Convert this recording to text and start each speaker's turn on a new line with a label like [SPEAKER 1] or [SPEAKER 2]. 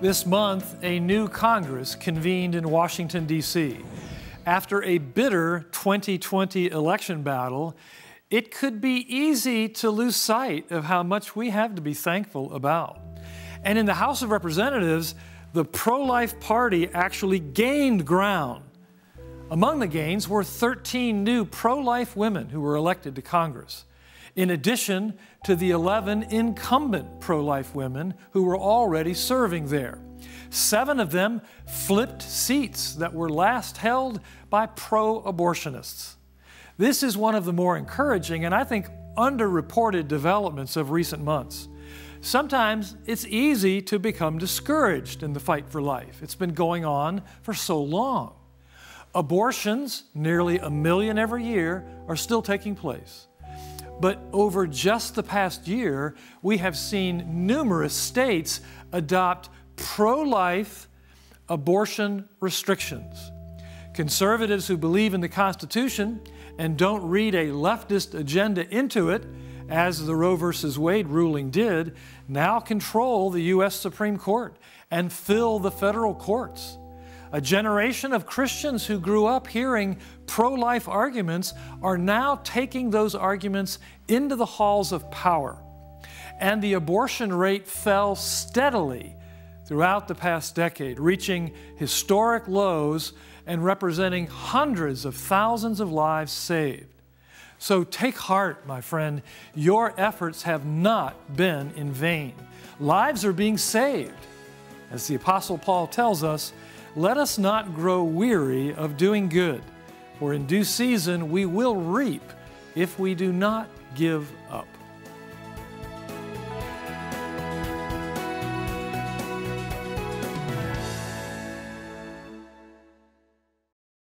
[SPEAKER 1] This month, a new Congress convened in Washington, D.C. After a bitter 2020 election battle, it could be easy to lose sight of how much we have to be thankful about. And in the House of Representatives, the pro life party actually gained ground. Among the gains were 13 new pro life women who were elected to Congress in addition to the 11 incumbent pro life women who were already serving there. Seven of them flipped seats that were last held by pro abortionists. This is one of the more encouraging and I think underreported developments of recent months. Sometimes it's easy to become discouraged in the fight for life. It's been going on for so long. Abortions, nearly a million every year, are still taking place. But over just the past year, we have seen numerous states adopt pro life abortion restrictions. Conservatives who believe in the Constitution and don't read a leftist agenda into it, as the Roe v. Wade ruling did, now control the U.S. Supreme Court and fill the federal courts. A generation of Christians who grew up hearing pro life arguments are now taking those arguments into the halls of power. And the abortion rate fell steadily throughout the past decade, reaching historic lows and representing hundreds of thousands of lives saved. So take heart, my friend. Your efforts have not been in vain. Lives are being saved. As the Apostle Paul tells us, let us not grow weary of doing good, for in due season we will reap if we do not give up.